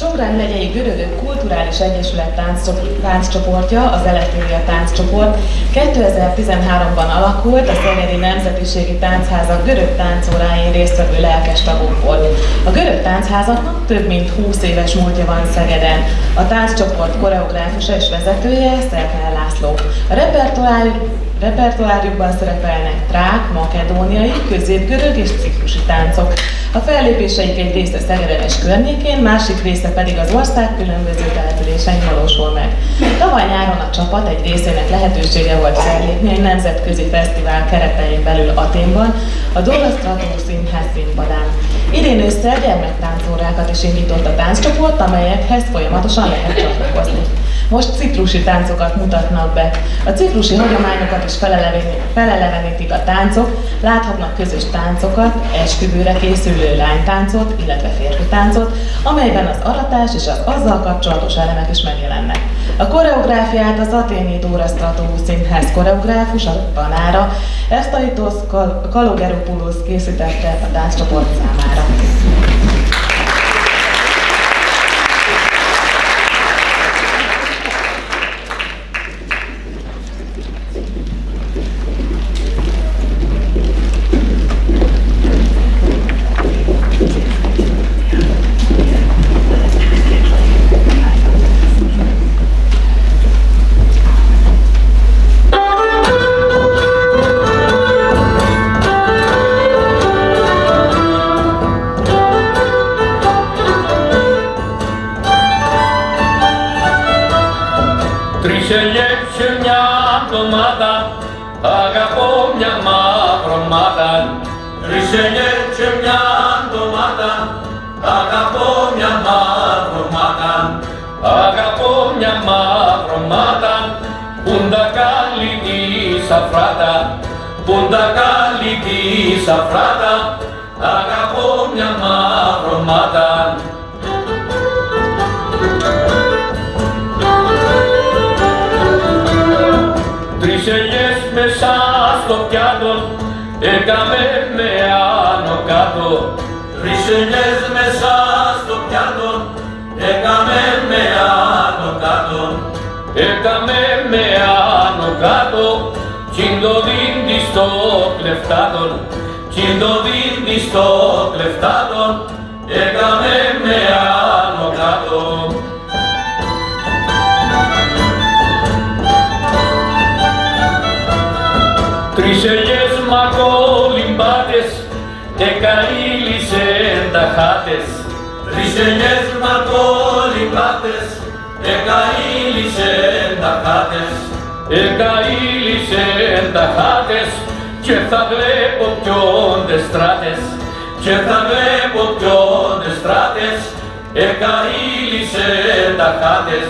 Csongrád megyei görögök kulturális egyesület tánccsoportja, az Eletéria tánccsoport 2013-ban alakult a Szegedi Nemzetiségi Táncházak görög táncóráin résztvevő lelkes tagokból. A görög táncházaknak több mint 20 éves múltja van Szegeden. A tánccsoport koreográfusa és vezetője Szerkel László. A repertoár repertoárjukban szerepelnek trák, makedóniai, középgörög és ciklusi táncok. A fellépéseink egy része Szegeremes környékén, másik része pedig az ország különböző településein valósul meg. Tavaly nyáron a csapat egy részének lehetősége volt fellépni egy nemzetközi fesztivál keretein belül Aténban, a Dóra Stratus Színház színpadán. Idén össze gyermektáncórákat is indított a tánccsoport, amelyekhez folyamatosan lehet csatlakozni. Most ciprusi táncokat mutatnak be. A ciprusi hagyományokat is felelevenítik a táncok, láthatnak közös táncokat, esküvőre készülő lánytáncot, illetve férfi táncot, amelyben az aratás és az azzal kapcsolatos elemek is megjelennek. A koreográfiát az Aténi Dóra Stratovú Színház koreográfus, a tanára, ezt a Kalogeropoulos készítette a tánccsoport számára. ντομάτα, αγαπώ μια μαυρομάτα, αγαπώ μια μαυρομάτα, καλή τη σαφράτα, καλή τη σαφράτα, αγαπώ μια μαυρομάτα. Τρεις ελιές μέσα στο πιάτο, έκαμε με άνω κάτω, Χρυσουνιές μέσα στο πιάτο, έκαμε με άνω κάτω, έκαμε με άνω κάτω, κινδοδίντι στο κλεφτάτον, κινδοδίντι στο κλεφτάτον, έκαμε κάτες, ριζενιές μακόλυμπάτες, εκαήλισεν τα χάτες, εκαήλισεν τα χάτες, και θα βλέπω ποιον δε στράτες, και θα βλέπω ποιον στράτες, εκαήλισεν τα χάτες,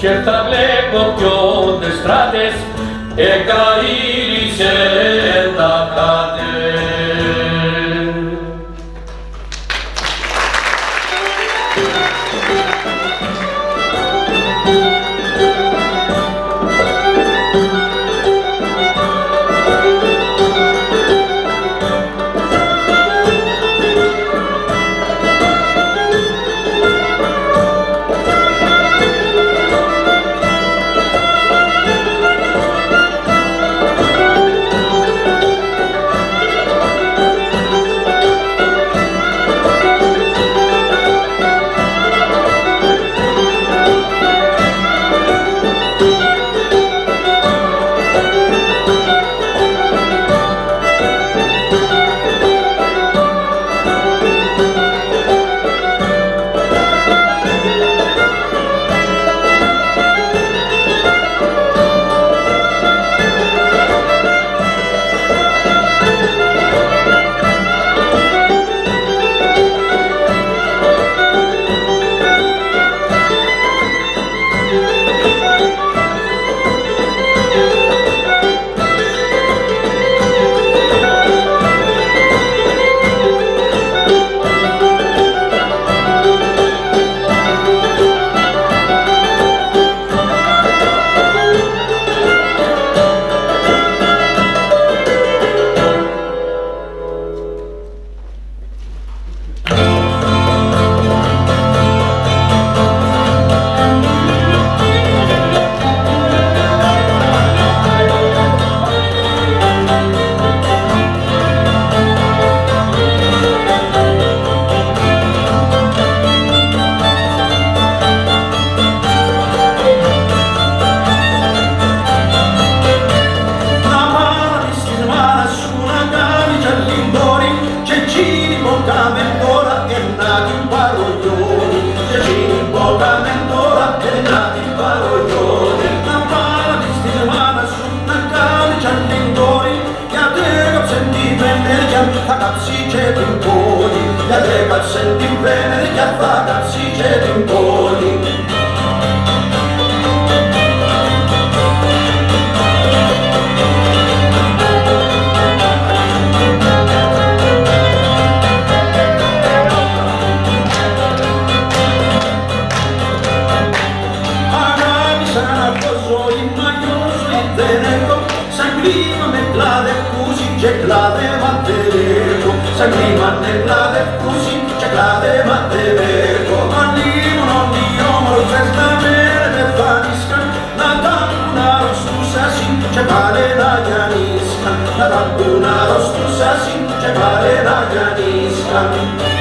και θα βλέπω ποιον δε στράτες, εκαήλισεν τα χάτες. 아는 love.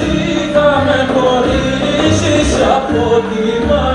είχαμε χωρίσει από τη μάχη.